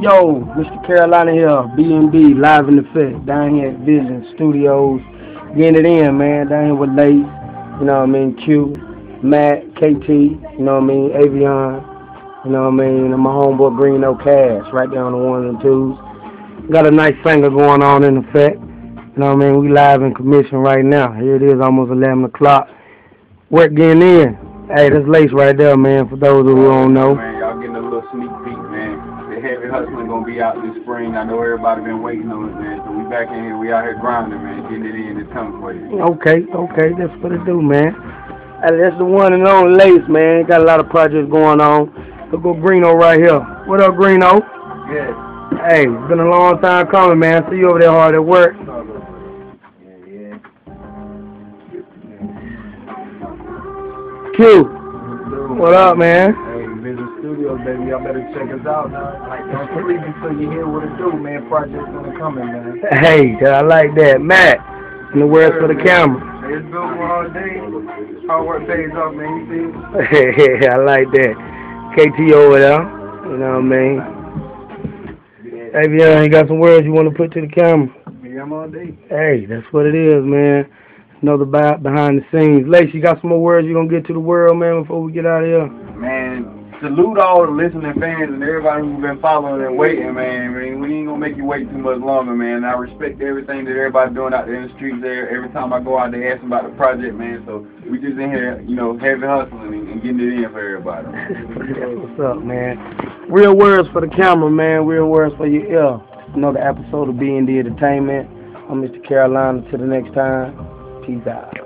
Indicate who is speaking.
Speaker 1: Yo, Mr. Carolina here, B&D, live in effect, down here at Vision Studios. Getting it in, man, down here with Lace, you know what I mean, Q, Matt, KT, you know what I mean, Avion, you know what I mean, and my homeboy Green No Cash, right there on the ones and twos. Got a nice singer going on in effect, you know what I mean, we live in commission right now. Here it is, almost 11 o'clock. Work getting in. Hey, that's Lace right there, man, for those who don't know.
Speaker 2: Man, y'all getting a little sneak hustling gonna be out this spring. I know everybody been waiting on it, man. So we back in here. We out here grinding, man. Getting it in. It's coming for you.
Speaker 1: Okay, okay, that's what it do, man. Hey, that's the one and only Lace, man. Got a lot of projects going on. Look go Greeno right here. What up, Greeno?
Speaker 2: Yeah.
Speaker 1: Hey, it's been a long time coming, man. See you over there hard at work.
Speaker 2: Yeah, yeah.
Speaker 1: Q, what up, man?
Speaker 2: Hey, Studios, baby. Y'all better check us out now. Like, don't sleep until you hear what it do, man. Project's gonna come in, man.
Speaker 1: Hey, I like that. Matt, in the words for the camera.
Speaker 2: It's built for all day. Hard work pays off, man. You see?
Speaker 1: I like that. KT over there. You know what I mean? Hey, yeah, you got some words you want to put to the camera?
Speaker 2: Yeah, I'm all day.
Speaker 1: Hey, that's what it is, man. Another behind the scenes. Lace, you got some more words you gonna get to the world, man, before we get out of here?
Speaker 2: Salute all the listening fans and everybody who's been following and waiting, man. I mean, we ain't gonna make you wait too much longer, man. I respect everything that everybody doing out there in the streets there. Every time I go out there asking about the project, man. So we just in here, you know, heavy hustling and, and getting it in for everybody.
Speaker 1: What's up, man. Real words for the camera, man. Real words for your ear. Another episode of B&D Entertainment. I'm Mr. Carolina. Till the next time, peace out.